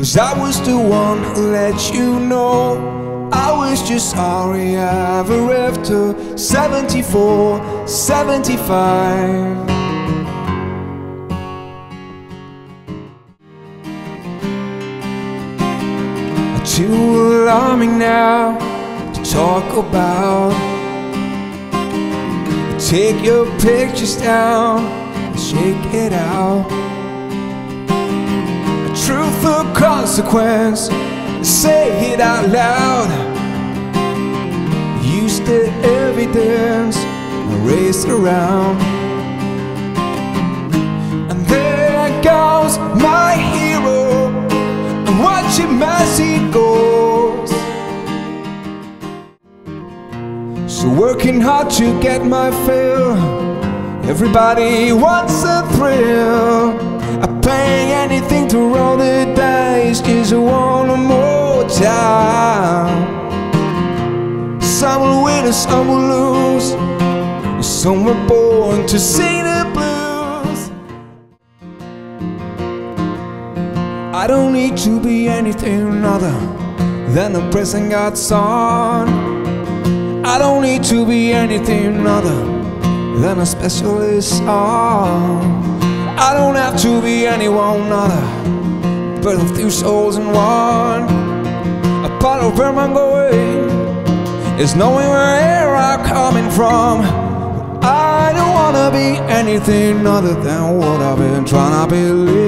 Cause I was the one who let you know I was just sorry ever after 74, 75 Too alarming now to talk about. Take your pictures down and shake it out consequence. Say it out loud. Use the evidence. And race around. And there goes my hero. And watch him as he goes. So working hard to get my fill. Everybody wants a thrill Cause I want more time. Some will win and some will lose. Some were born to sing the blues. I don't need to be anything other Than a pressing God's son. I don't need to be anything other Than a specialist song I don't have to be anyone other But of two souls in one. A part of where I'm going Is knowing where I'm coming from. I don't wanna be anything other than what I've been trying to be lately